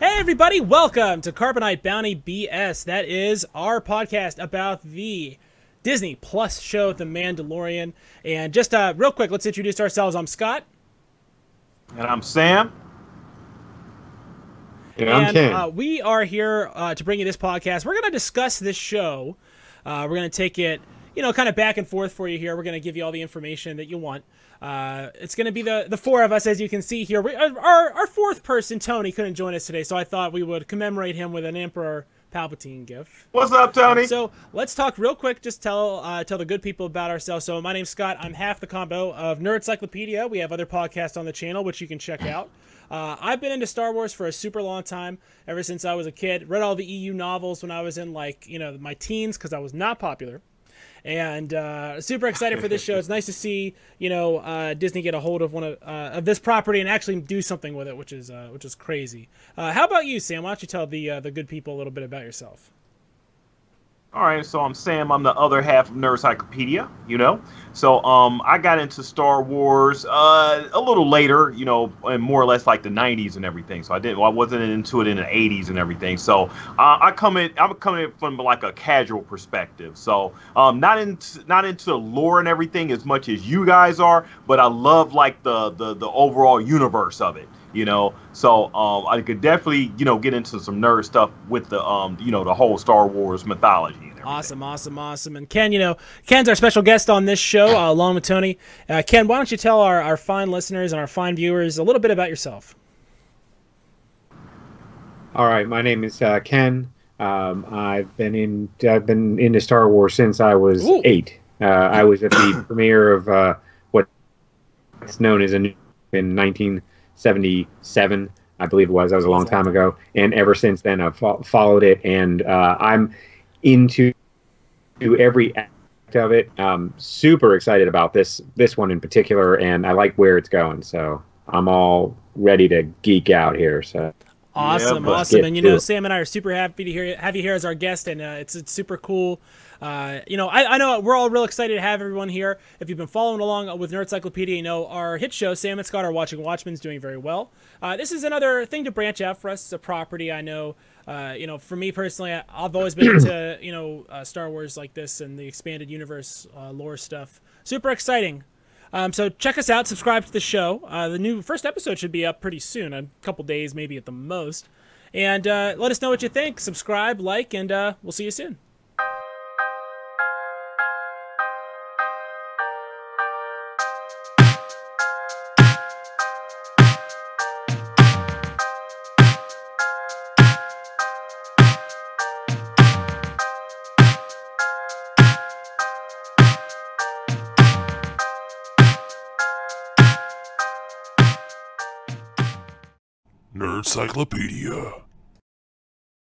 Hey, everybody, welcome to Carbonite Bounty BS. That is our podcast about the Disney Plus show, The Mandalorian. And just uh, real quick, let's introduce ourselves. I'm Scott. And I'm Sam. And I'm Ken. Uh, we are here uh, to bring you this podcast. We're going to discuss this show. Uh, we're going to take it, you know, kind of back and forth for you here. We're going to give you all the information that you want. Uh, it's going to be the, the four of us, as you can see here. We, uh, our, our fourth person, Tony, couldn't join us today, so I thought we would commemorate him with an Emperor Palpatine gift. What's up, Tony? So let's talk real quick. Just tell uh, tell the good people about ourselves. So my name's Scott. I'm half the combo of Nerdcyclopedia. We have other podcasts on the channel which you can check out. Uh, I've been into Star Wars for a super long time, ever since I was a kid. Read all the EU novels when I was in like you know my teens because I was not popular and uh, super excited for this show. It's nice to see you know uh, Disney get a hold of one of, uh, of this property and actually do something with it, which is uh, which is crazy. Uh, how about you, Sam? Why don't you tell the uh, the good people a little bit about yourself? All right, so I'm Sam. I'm the other half of Nerdcyclopedia, you know. So um, I got into Star Wars uh, a little later, you know, and more or less like the '90s and everything. So I didn't, I wasn't into it in the '80s and everything. So uh, I come in, I'm coming in from like a casual perspective. So um, not into not into lore and everything as much as you guys are, but I love like the the the overall universe of it you know. So um, I could definitely, you know, get into some nerd stuff with the, um, you know, the whole Star Wars mythology. Awesome, awesome, awesome. And Ken, you know, Ken's our special guest on this show, uh, along with Tony. Uh, Ken, why don't you tell our, our fine listeners and our fine viewers a little bit about yourself? All right, my name is uh, Ken. Um, I've been in I've been into Star Wars since I was Ooh. eight. Uh, I was at the premiere of uh, what's known as a in 19- 77, I believe it was. That was a long time ago. And ever since then, I've fo- followed it, and uh, I'm into every act of it. Um, super excited about this this one in particular, and I like where it's going. So I'm all ready to geek out here. So. Awesome, yeah, awesome, and you know, Sam and I are super happy to hear have you here as our guest, and uh, it's it's super cool uh, you know, I, I, know we're all real excited to have everyone here. If you've been following along with Nerdcyclopedia, you know our hit show, Sam and Scott are watching Watchmen's doing very well. Uh, this is another thing to branch out for us. It's a property I know. Uh, you know, for me personally, I, have always been into you know uh, Star Wars like this and the expanded universe uh, lore stuff. Super exciting. Um, so check us out. Subscribe to the show. Uh, the new first episode should be up pretty soon, a couple days maybe at the most. And let us know what you think. Subscribe, like, and we'll see you soon. Nerdcyclopedia.